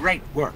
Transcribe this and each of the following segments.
Great work.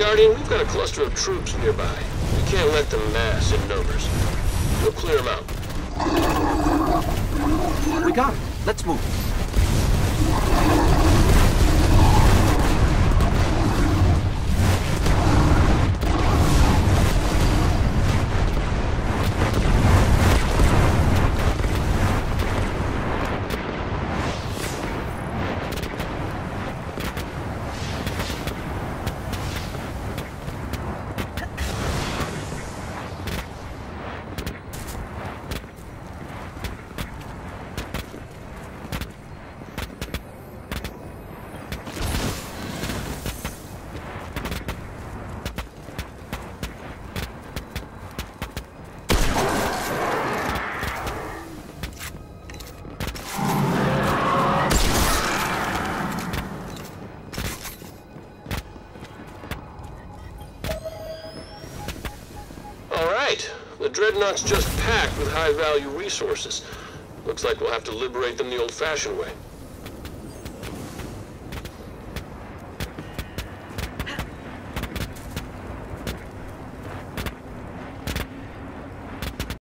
Guardian, we've got a cluster of troops nearby. We can't let them mass in numbers. We'll clear them out. We got it. Let's move. The Dreadnought's just packed with high-value resources. Looks like we'll have to liberate them the old-fashioned way.